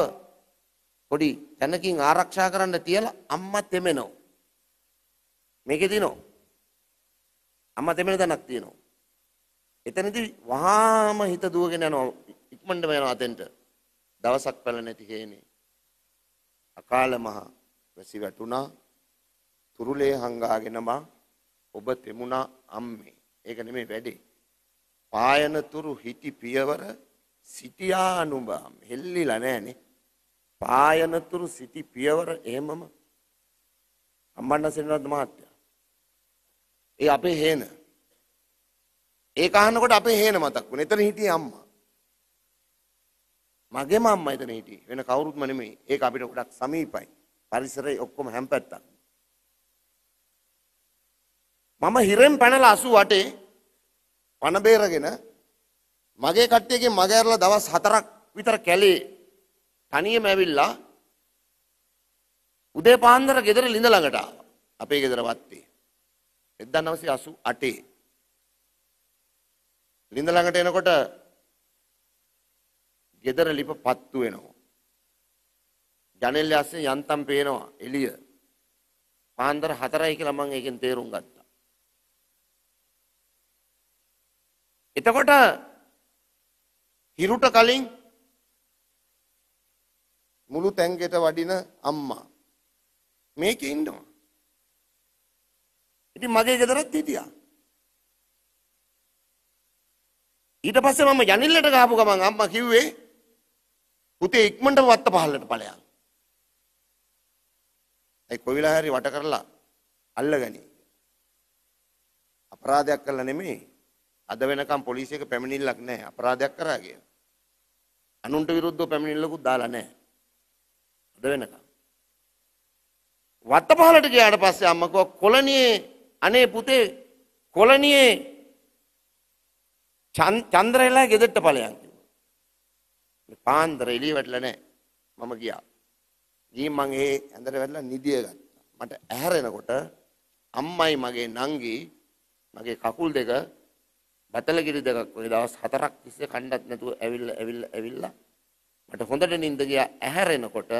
පොඩි තැනකින් ආරක්ෂා කරන්න තියලා අම්මා තෙමෙනවා. මේකේ තියෙනවා. අම්මා තෙමෙන තැනක් තියෙනවා. එතනදී වහාම හිත දුවගෙන යනවා ඉක්මනටම යනවා අතෙන්ට. දවසක් පැල නැති හේනේ. අකාල මහ වැසි වැටුණා. තුරුලේ හංගාගෙන මා ඔබ තෙමුණා අම්මේ. ඒක නෙමෙයි වැඩේ. පායනතුරු හිටි පියවර සිටියා නුඹ හෙල්ලිලා නෑනේ. පායනතුරු සිටි පියවර එහෙමම අම්බන්න සෙනරත් මහත්තයා. ඒ අපේ හේන. ඒ අහනකොට අපේ හේන මතක් වුණා. එතන හිටියේ අම්මා. මගේම අම්මා එතන හිටියේ. වෙන කවුරුත්ම නෙමෙයි. ඒක අපිට ගොඩක් සමීපයි. පරිසරය ඔක්කොම හැම්පැත්තක්. මම හිරෙන් පැනලා 88 පණ බේරගෙන මගේ කට්ටියකින් මග ඇරලා දවස් 4ක් විතර කැලේ තනියම ඇවිල්ලා උදේ පාන්දර ගෙදර ලිඳ ළඟට ආවා. අපේ ගෙදර වත්තේ. 1988 ලිඳ ළඟට එනකොට ගෙදර ලිප පත්තු වෙනවා. ජනෙල් ඇස්සේ යන්තම් පේනවා එළිය. පාන්දර 4යි කියලා මම ඒකෙන් තේරුම් ගත්තා. එතකොට හිරුට කලින් මුළු තැන්ගෙට වඩින අම්මා මේකේ ඉන්නවා. ඉතින් මගේ ගෙදරත් හිටියා. ඊට පස්සේ මම යනිල්ලට ගහපු ගමන් අම්මා කිව්වේ පුතේ ඉක්මනට වත්ත පහළට ඵලයන්. ඒ කොවිලා හරි වට කරලා අල්ලගනි. අපරාධයක් කළා නෙමෙයි අද වෙනකම් පොලිසියක පැමිණිල්ලක් නැහැ අපරාධයක් කරා කියලා. අනුන්ට විරුද්ධව පැමිණිල්ලකුත් දාලා නැහැ. අද වෙනකම්. වත්තපහලට ගියාට පස්සේ අම්මා කිව්වා කොළණියේ අනේ පුතේ කොළණියේ චන්ද්‍රයලා ගෙදරට ඵලයන් කිව්වා. මේ පාන්දර එළිය වැටලා නැහැ. මම ගියා. ගිහින් මං ඒ ඇඳට වැටලා නිදිය ගත්තා. මට ඇහැරෙනකොට අම්මයි මගේ නංගි මගේ කකුල් දෙක බතලගිරි දෙකක් වගේ දවස් හතරක් තිස්සේ කණ්ඩත් නැතුව ඇවිල්ලා ඇවිල්ලා ඇවිල්ලා මට හොඳට නිින්ද ගියා. ඇහැරෙනකොට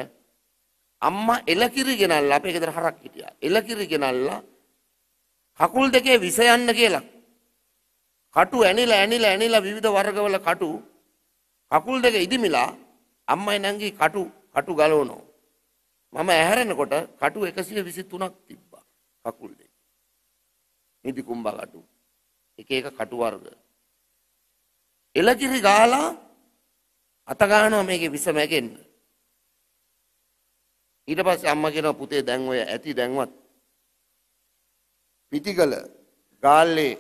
අම්මා එලකිරි ගෙනල්ලා අපේ ගෙදර හරක් හිටියා. එලකිරි ගෙනල්ලා කකුල් දෙකේ විස යන්න කියලා. කටු ඇනිලා ඇනිලා ඇනිලා විවිධ වර්ගවල කටු කකුල් දෙක ඉදිමිලා අම්මයි නංගි කටු කටු ගලවනවා. මම ඇහැරෙනකොට කටු 123ක් තිබ්බා කකුල් දෙක. නිදි කුම්බා කටු. එක එක කටු වර්ග. එලකිරි ගාලා අත ගන්නවා මේකේ විස මැගෙන්න. ඊට පස්සේ අම්මා කියනවා පුතේ දැන් ඔය ඇති දැන්වත් පිටිකල ගාල්ලේ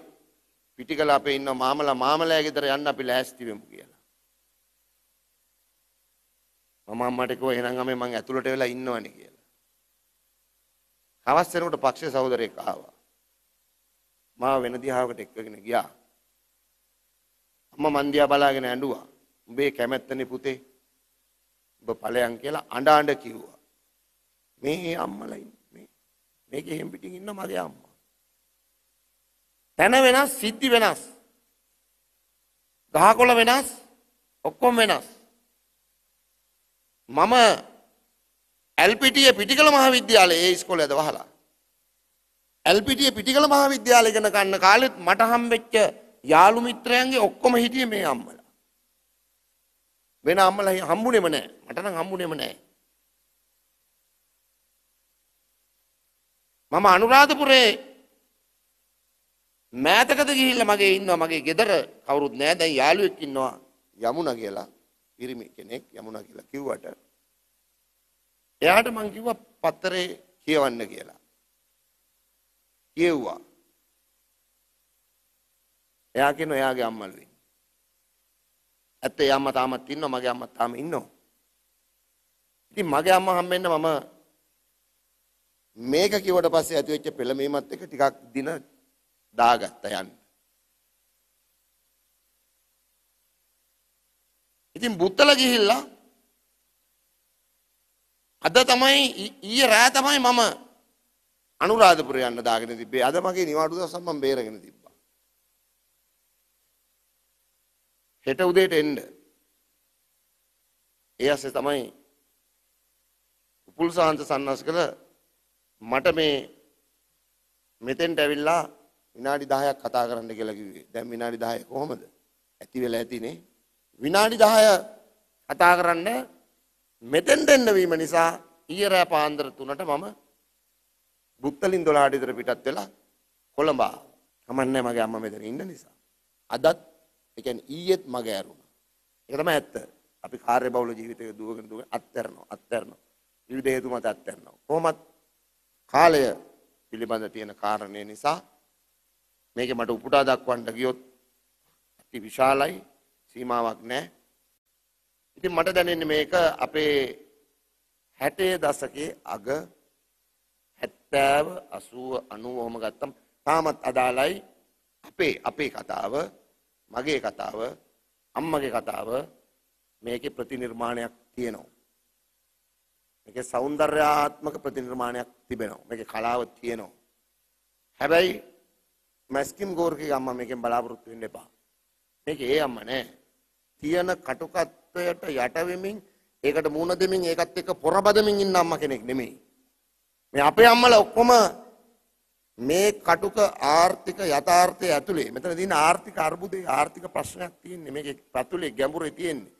පිටිකල අපේ ඉන්න මාමලා මාමලයා ගෙදර යන්න අපි ලෑස්ති වෙමු කියලා. මම අම්මට කිව්වා එහෙනම් අම්මේ මං ඇතුළට වෙලා ඉන්නවනේ කියලා. හවස් වෙනකොට පක්ෂ සහෝදරයෙක් ආවා. මාව වෙන දිහාවකට එක්කගෙන ගියා. අම්මා මන් දිහා බලාගෙන ඇඬුවා. උඹේ කැමැත්තනේ පුතේ. උඹ ඵලයන් කියලා අඬ අඬ කිව්වා. මේ අම්මලා මේ මේකේ හැම් පිටින් ඉන්න මගේ අම්මා. තැන වෙනස්, සිද්ධි වෙනස්. ගහකොළ වෙනස්, ඔක්කොම වෙනස්. මම ඇල්පිටිය පිටිකල මහාවිද්‍යාලයේ ඒ ඉස්කෝලේද වහලා ඇල්පිටිය පිටිකල මහාවිද්‍යාලය ඉගෙන ගන්න කාලෙත් මට හම්බෙච්ච යාළු මිත්‍රයන්ගේ ඔක්කොම හිටියේ මේ අම්මලා. වෙන අම්මලා හම්බුනේම නැහැ. මට නම් හම්බුනේම නැහැ. මම අනුරාධපුරේ මෑතකද ගිහිල්ලා මගේ ඉන්නවා මගේ ගෙදර කවුරුත් නැහැ දැන් යාළුවෙක් ඉන්නවා යමුණා කියලා පිරිමි කෙනෙක් යමුණා කියලා කිව්වට එයාට මං කිව්වා පත්තරේ කියවන්න කියලා. කියෙව්වා. එයා කියන එයාගේ අම්මලුයි. ඇත්ත ඒ අම්මා තාමත් ඉන්නවා මගේ අම්මා තාම ඉන්නවා. ඉතින් මගේ අම්මා හම්බෙන්න මම මේක කිව්වට පස්සේ ඇති වෙච්ච පෙළඹීමත් එක්ක ටිකක් දින දාගත්තා යන්න. ඉතින් බුත්තල ගිහිල්ලා අද තමයි ඊයේ රෑ තමයි මම අනුරාධපුර යන්න දාගෙන තිබ්බේ. අද මගේ නිවාඩු දවසක් මම බේරගෙන තිබ්බා. හෙට උදේට එන්න. ඒ ඇස්සේ තමයි උපුල් සාන්ත සන්නස් කළ මට මේ මෙතෙන්ට ඇවිල්ලා විනාඩි 10ක් කතා කරන්න කියලා කිව්වේ. දැන් විනාඩි 10 කොහමද? ඇති වෙලා ඇතිනේ. විනාඩි 10 කතා කරන්න මෙතෙන්ට එන්න වීම නිසා ඊයේ රෑ පාන්දර 3ට මම බුත්තලින් 12ට විතර පිටත් වෙලා කොළඹ කමන්නේ මගේ අම්මා මෙතන ඉන්න නිසා. අදත් ඒ කියන්නේ ඊයේත් මගේ ඇරුණා. ඒක තමයි ඇත්ත. අපි කාර්ය බහුල ජීවිතයක දුවගෙන දුවගෙන අත්හැරනවා අත්හැරනවා. විවිධ හේතු මත අත්හැරනවා. කොහොමත් කාලය පිළිබඳ තියෙන කාරණය නිසා මේක මට උපුටා දක්වන්න ගියොත් අති විශාලයි සීමාවක් නැහැ. ඉතින් මට දැනෙන්නේ මේක අපේ 60 දශකයේ අග හැත්තෑව අසුව අනුව හොම ගත්තම් තාමත් අදාලයි අපේ අපේ කතාව මගේ කතාව අම්මගේ කතාව මේක ප්‍රතිනිර්මාණයක් තියෙනවා. මේක සෞන්දර්යාත්මක ප්‍රතිනිර්මාණයක් තිබෙනවා මේක කලාව තියෙනවා. හැබැයි මැස්කිම් ගෝර්ගේ අම්ම මේකෙන් බලාපොරොත්තු වෙන්න එපා. මේක ඒ අම්ම නෑ. තියෙන කටුකත්වයට යට වෙමින් ඒකට මූණ දෙමින් ඒකත් එක්ක පොරබදමින් ඉන්න අම්ම කෙනෙක් නෙමෙයි. මේ අපේ අම්මලා ඔක්කොම මේ කටුක ආර්ථික යථාර්ථය ඇතුලේ මෙතන තියෙන ආර්ථික අර්බුදේ ආර්ථික ප්‍රශ්නයක් තියෙන්නේ මේකේ පැතුලේ ගැඹුරේ තියෙන්නේ.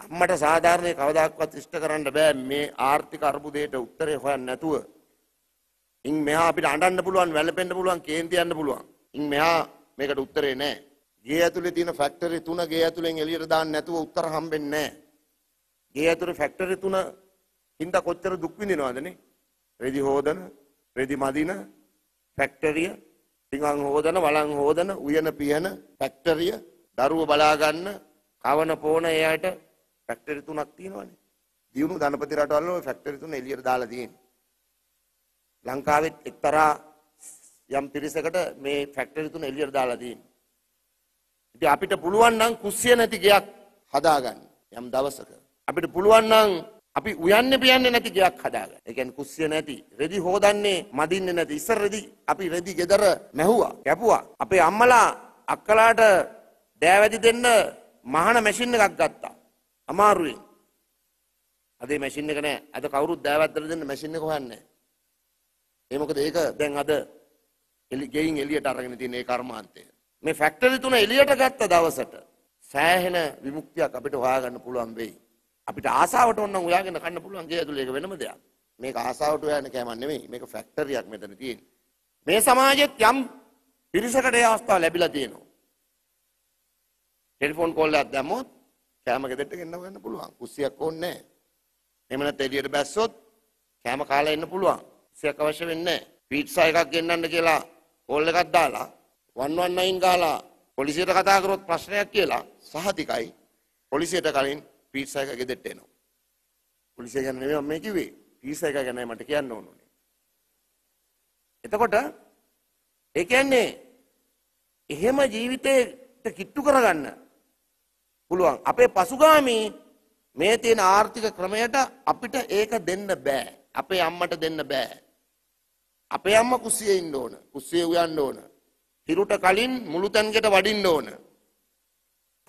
අම්මට සාධාරණේ කවදාක්වත් ඉෂ්ට කරන්න බෑ මේ ආර්ථික අර්බුදයට උත්තරේ හොයන්න නැතුව. ඉන් මෙහා අපිට අඬන්න පුළුවන් වැළපෙන්න පුළුවන් කේන්ති යන්න පුළුවන්. ඉන් මෙහා මේකට උත්තරේ නෑ. ගේ ඇතුලේ තියෙන ෆැක්ටරි තුන ගේ ඇතුලෙන් එළියට දාන්න නැතුව උත්තර හම්බෙන්නේ නෑ. ගේ ඇතුලේ ෆැක්ටරි තුන හින්දා කොච්චර දුක් විඳිනවදනේ. රෙදි හෝදන, රෙදි මදින ෆැක්ටරිය, පිඟන් හෝදන, වලං හෝදන, උයන පියන ෆැක්ටරිය, දරුව බලා ගන්න, කවන පෝන එයාට ෆැක්ටරි තුනක් තියෙනවනේ. දියුණු ධනපති රටවල ওই ෆැක්ටරි තුන එළියට දාලා තියෙන්නේ. ලංකාවෙත් එක්තරා යම් පිරිසකට මේ ෆැක්ටරි තුන එළියට දාලා තියෙන්නේ. ඉතින් අපිට පුළුවන් නම් කුස්සිය නැති ගයක් හදාගන්න යම් දවසක. අපිට පුළුවන් නම් අපි උයන්නේ පියන්නේ නැති ගයක් හදාගන්න. ඒ කියන්නේ කුස්සිය නැති, රෙදි හොදන්නේ මදින්නේ නැති. ඉස්සර රෙදි අපි රෙදි ගෙදර මැහුවා, කැපුවා. අපේ අම්මලා අක්කලාට දෑවැදි දෙන්න මහන මැෂින් එකක් ගත්තා. අමාරුවෙන්. අද මැෂින් එක නෑ. අද කවුරුත් දෑවැද්දලා දෙන්න මැෂින් එක හොයන්නේ නෑ. ඒ මොකද ඒක දැන් අද එලි ගෙයින් එළියට අරගෙන තියෙන ඒ කර්මාන්තය. මේ ෆැක්ටරි තුන එළියට ගත්ත දවසට සෑහෙන විමුක්තියක් අපිට හොයාගන්න පුළුවන් වෙයි. අපිට ආසාවට ඕන නම් උයාගෙන කන්න පුළුවන් ගේ ඇතුලේ ඒක වෙනම දෙයක්. මේක ආසාවට හොයන්න කෑමක් නෙමෙයි. මේක ෆැක්ටරියක් මෙතන තියෙන්නේ. මේ සමාජෙත් යම් පිරිසකට ඒ අවස්ථාව ලැබිලා තියෙනවා. ටෙලිෆෝන් කෝල් එකක් දැම්මොත් කෑම ගෙදරට ගෙන්නව ගන්න පුළුවන්. කුස්සියක් ඕනේ නැහැ. එහෙම නැත්නම් එළියට බැස්සොත් කෑම කාලා ඉන්න පුළුවන්. කුස්සියක් අවශ්‍ය වෙන්නේ නැහැ. පීට්සා එකක් ගෙන්නන්න කියලා කෝල් එකක් දාලා 119 ගාලා පොලිසියට කතා කරොත් ප්‍රශ්නයක් කියලා සහතිකයි. පොලිසියට කලින් පීට්සා එක ගෙදරට එනවා. පොලිසිය ගැන නෙමෙයි මම මේ කිව්වේ. පීට්සා එක ගැනයි මට කියන්න ඕනේ. එතකොට ඒ කියන්නේ එහෙම ජීවිතේට කිට්ටු කරගන්න පුළුවන්. අපේ පසුගාමී මේ තියෙන ආර්ථික ක්‍රමයට අපිට ඒක දෙන්න බෑ. අපේ අම්මට දෙන්න බෑ. අපේ අම්මා කුස්සියේ ඉන්න ඕන. කුස්සියේ උයන්න ඕන. හිරුට කලින් මුළු තැන්කට වඩින්න ඕන.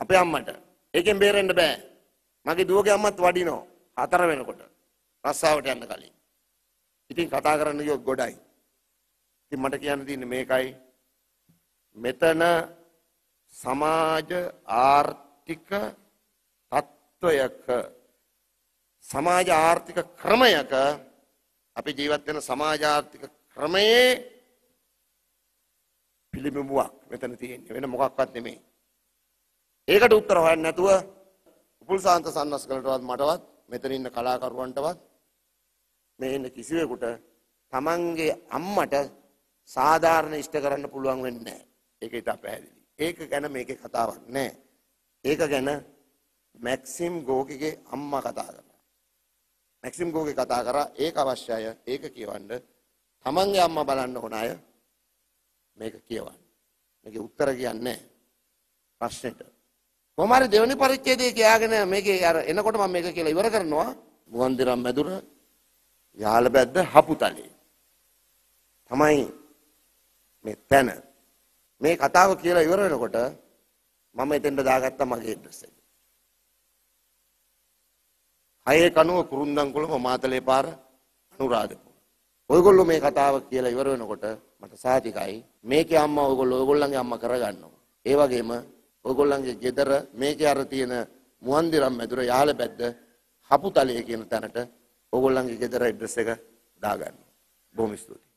අපේ අම්මට. ඒකෙන් බේරෙන්න බෑ. මගේ දුවගේ අම්මත් වඩිනවා. හතර වෙනකොට. රස්සාවට යන්න කලින්. ඉතින් කතා කරන්න ගියොත් ගොඩයි. ඉතින් මට කියන්න තියෙන්නේ මේකයි. මෙතන සමාජ ආර්ථික තත්ත්වයක සමාජ ආර්ථික ක්‍රමයක අපි ජීවත් වෙන සමාජ ආර්ථික ක්‍රමයේ පිළිඹුවක් මෙතන තියෙන්නේ වෙන මොකක්වත් නෙමෙයි. ඒකට උත්තර හොයන්න නැතුව උපුල් සාන්ත සන්නස්කලටවත් මටවත් මෙතන ඉන්න කලාකරුවන්ටවත් මේ ඉන්න කිසිවෙකුට තමන්ගේ අම්මට සාධාරණ ඉෂ්ට කරන්න පුළුවන් වෙන්නේ නැහැ. ඒක ඉතා පැහැදිලි. ඒක ගැන මේකේ කතාවක් නෑ. ඒක ගැන මැක්සිම් ගෝකිගේ අම්මා කතා කරා. මැක්සිම් ගෝගේ කතා කරා ඒක අවශ්‍යය ඒක කියවන්න තමන්ගේ අම්මා බලන්න ඕන අය මේක කියවන්න. මේකේ උත්තර කියන්නේ ප්‍රශ්නෙට. කොහොම හරි දෙවෙනි පරිච්ඡේදයේ කියාගෙන මේකේ අර එනකොට මම මේක කියලා ඉවර කරනවා. මුවන්දිරම් මැදුර යාල බැද්ද හපුතලේ. තමයි මේ තැන. මේ කතාව කියලා ඉවර වෙනකොට මම එතෙන්ට දාගත්තා මගේ ඇඩ්‍රස් එක. හයේ කනුව කුරුන්දන්කුළම මාතලේ පාර අනුරාධපුර. ඔයගොල්ලෝ මේ කතාව කියලා ඉවර වෙනකොට මට සාතිකයි මේකේ අම්මා ඔයගොල්ලෝ ඔයගොල්ලන්ගේ අම්මා කරගන්නවා. ඒ වගේම ඔයගොල්ලන්ගේ ගෙදර මේකේ අර තියෙන මුවන්දිරම් මැදුර යාල බැද්ද හපුතලයේ කියන තැනට ඔයගොල්ලන්ගේ ගෙදර ඇඩ්‍රස් එක දාගන්න. බොහොම ස්තුතියි.